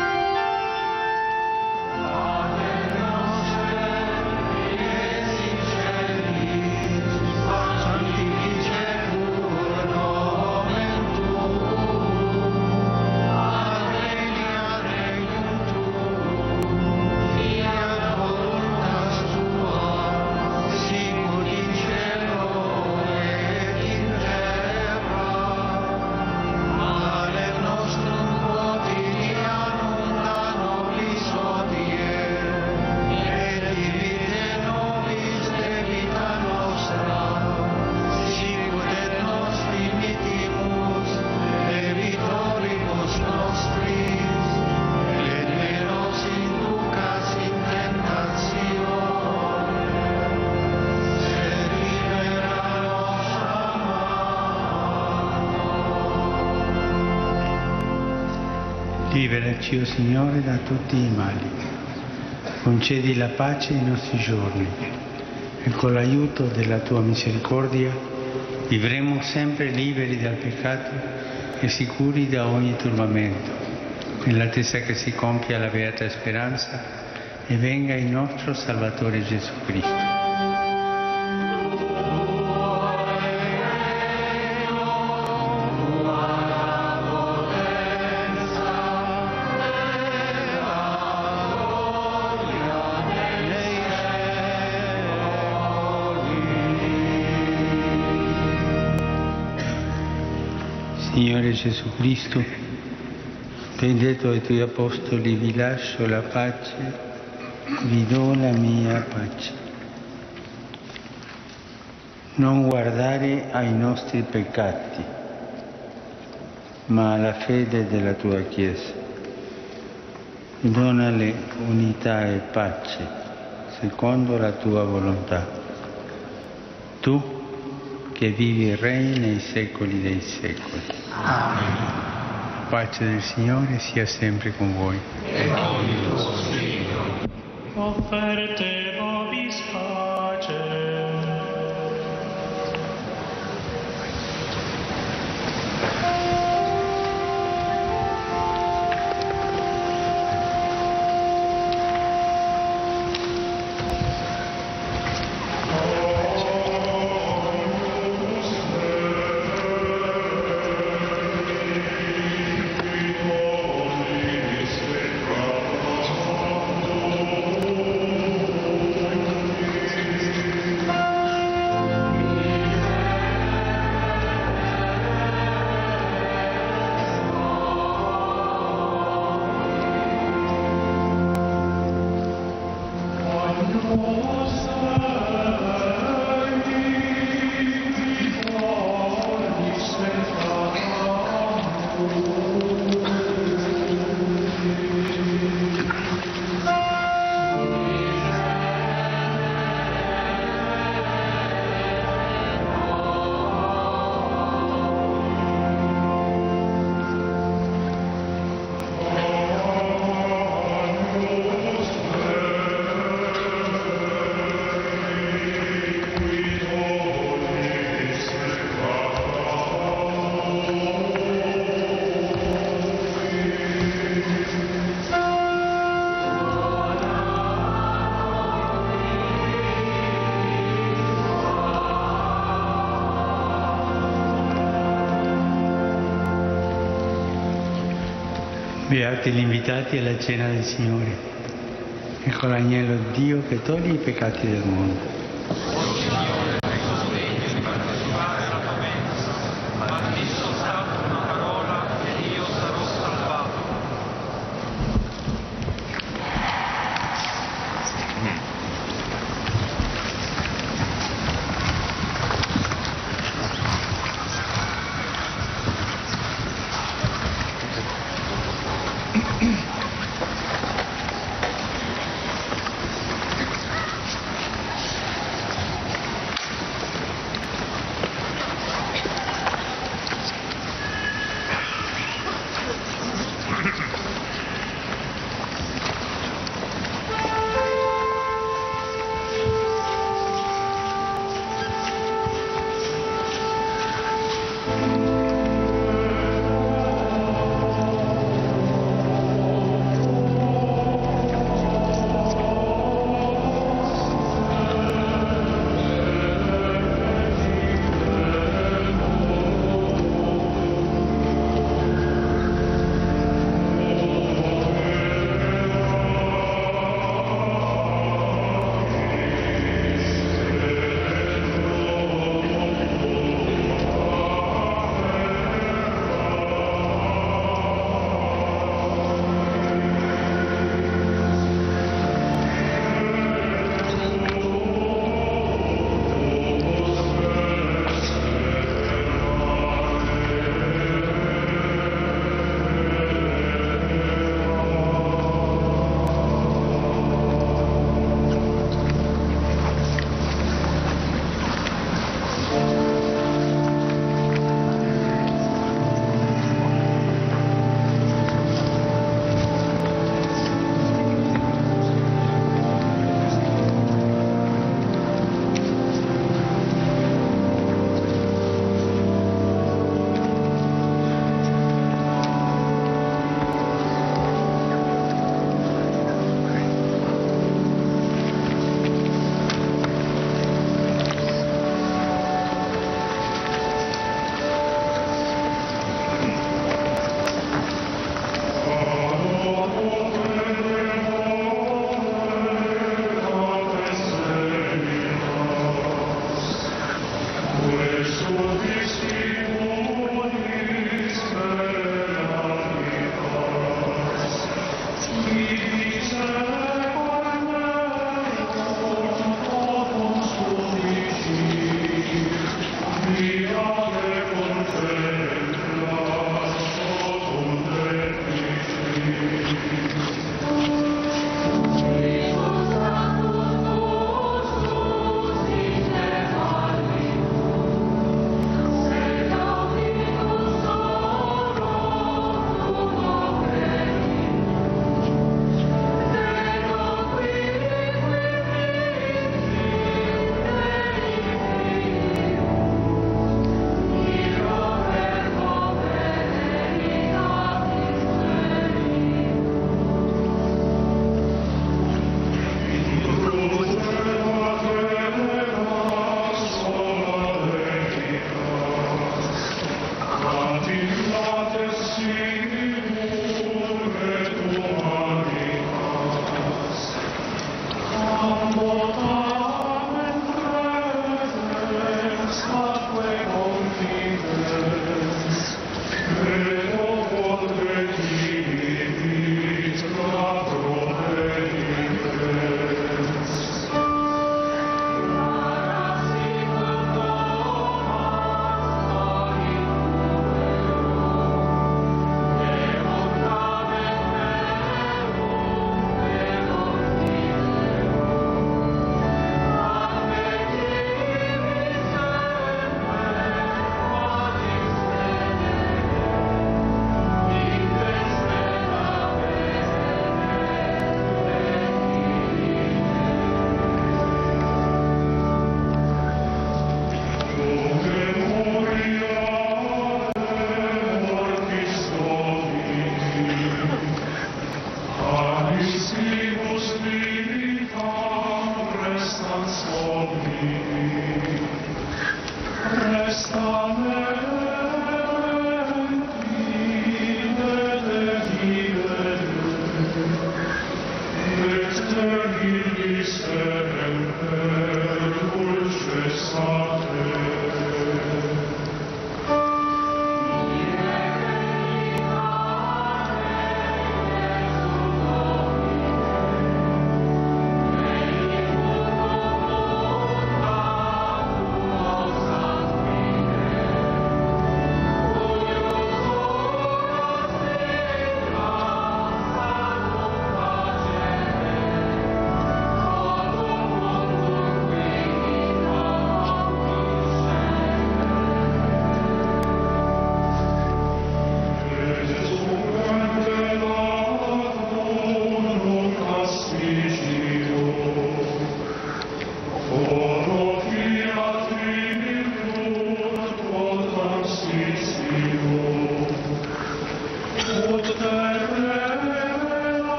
Liberaci, o oh Signore, da tutti i mali. Concedi la pace ai nostri giorni e con l'aiuto della tua misericordia vivremo sempre liberi dal peccato e sicuri da ogni turbamento, nell'attesa che si compia la beata speranza e venga il nostro Salvatore Gesù Cristo. Gesù Cristo, detto ai tuoi apostoli vi lascio la pace, vi do la mia pace. Non guardare ai nostri peccati, ma alla fede della tua Chiesa. Donale unità e pace secondo la tua volontà. Tu che vivi e regni nei secoli dei secoli. Amen. Pace del Signore sia sempre con voi. E con il tuo spirito. Offerte vobis Beati gli invitati alla cena del Signore. Ecco l'agnello Dio che toglie i peccati del mondo.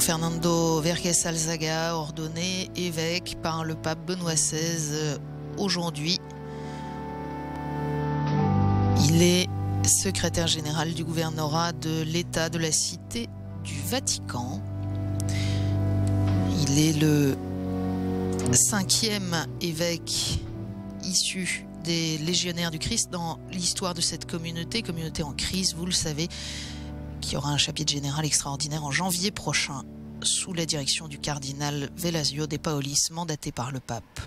Fernando Verges Alzaga, ordonné évêque par le pape Benoît XVI aujourd'hui. Il est secrétaire général du gouvernorat de l'État de la Cité du Vatican. Il est le cinquième évêque issu des légionnaires du Christ dans l'histoire de cette communauté, communauté en crise, vous le savez, qui aura un chapitre général extraordinaire en janvier prochain, sous la direction du cardinal Velasio de Paolis, mandaté par le pape.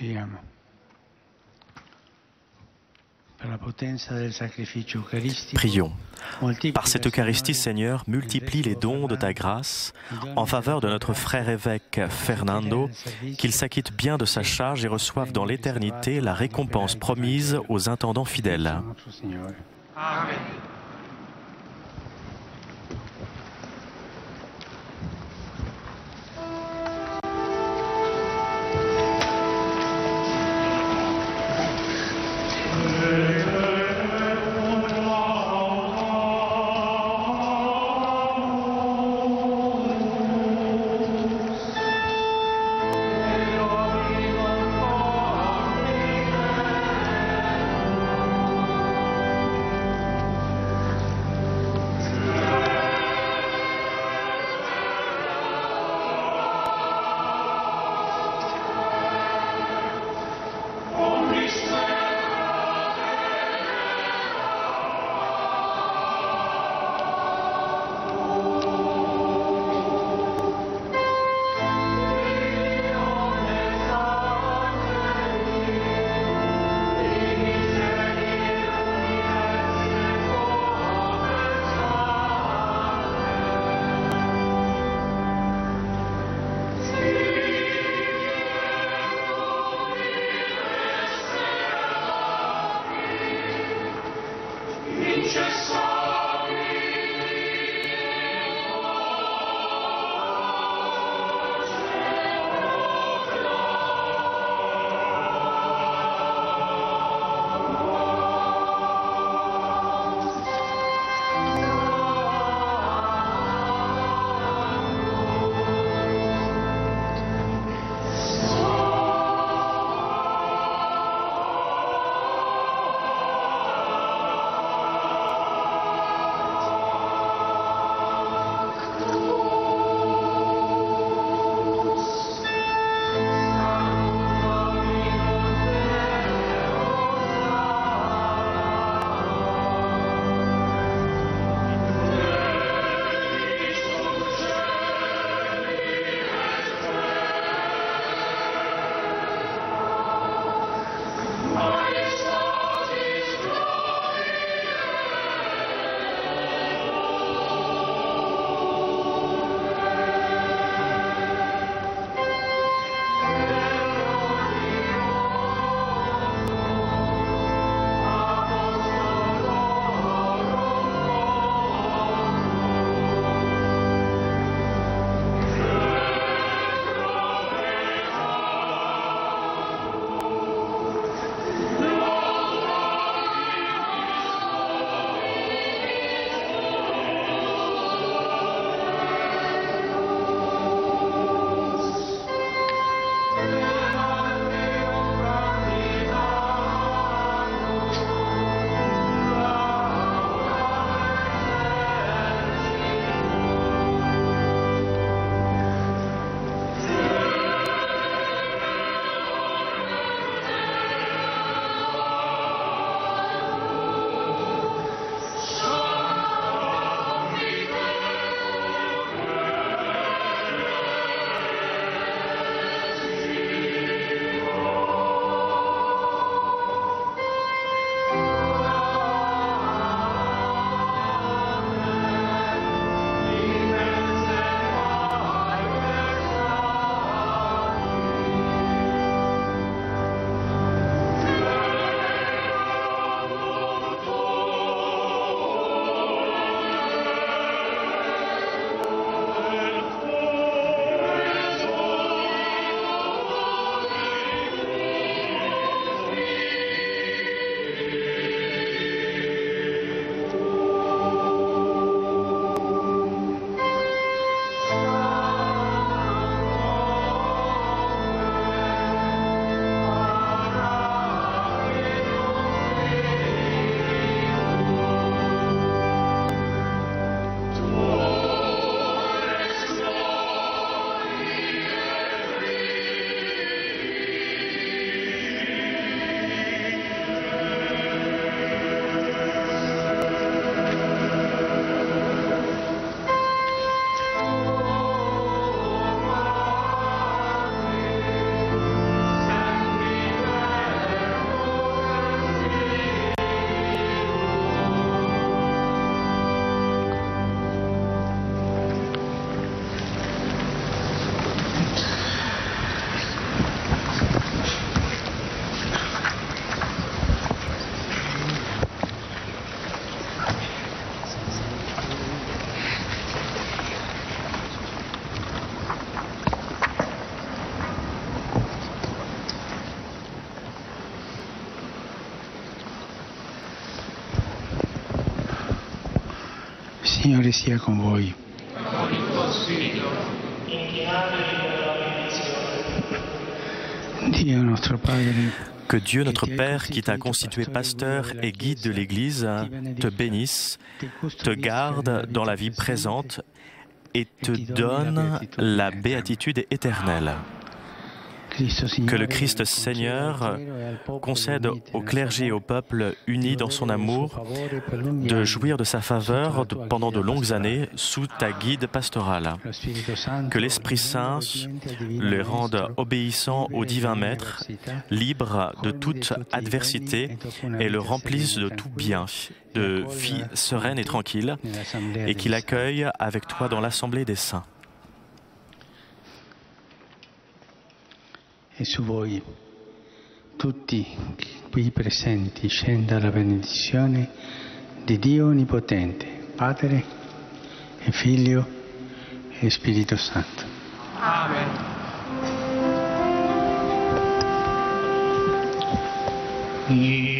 Preghiamo. Per la potenza del sacrificio eucaristico, Prions. Par cette Eucharistie, Seigneur, multiplie les dons de ta grâce en faveur de notre frère évêque Fernando, qu'il s'acquitte bien de sa charge et reçoive dans l'éternité la récompense promise aux intendants fidèles. Amen. Signore sia con voi. con il tuo spirito. Dio nostro Padre, Que Dieu notre Père, qui t'a constitué pasteur et guide de l'Église, te bénisse, te garde dans la vie présente et te donne la béatitude éternelle. Que le Christ Seigneur concède au clergé et au peuple unis dans son amour de jouir de sa faveur pendant de longues années sous ta guide pastorale. Que l'Esprit Saint les rende obéissants au divin Maître, libres de toute adversité et le remplisse de tout bien, de vie sereine et tranquille, et qu'il accueille avec toi dans l'assemblée des saints. E su voi. Tutti qui presenti scenda la benedizione di Dio Onnipotente, Padre e Figlio e Spirito Santo. Missa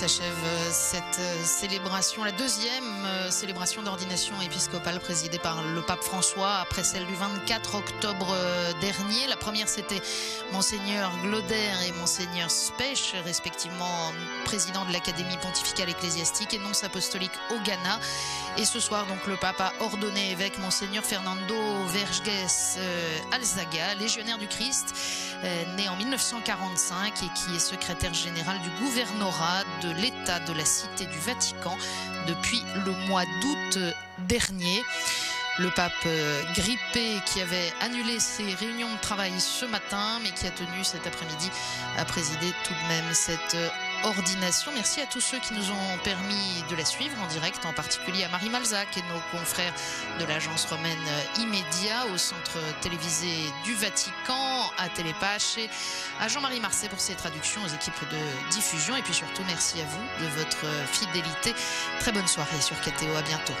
s'achève euh, cette euh, célébration, la deuxième euh, célébration d'ordination épiscopale présidée par le pape François après celle du 24 octobre dernier. La première c'était Monseigneur Glauder et Monseigneur Spech, respectivement président de l'Académie pontificale ecclésiastique et nonce apostolique au Ghana. Et ce soir donc le pape a ordonné évêque Monseigneur Fernando Verges euh, Alzaga, légionnaire du Christ, euh, né en 1945 et qui est secrétaire général du gouvernorat de l'État de la Cité du Vatican depuis le mois d'août euh, dernier. Le pape grippé qui avait annulé ses réunions de travail ce matin, mais qui a tenu cet après-midi à présider tout de même cette ordination. Merci à tous ceux qui nous ont permis de la suivre en direct, en particulier à Marie Malzac et nos confrères de l'agence romaine Immédia, au centre télévisé du Vatican, à Télépache et à Jean-Marie Marseille pour ses traductions aux équipes de diffusion. Et puis surtout, merci à vous de votre fidélité. Très bonne soirée sur KTO. À bientôt.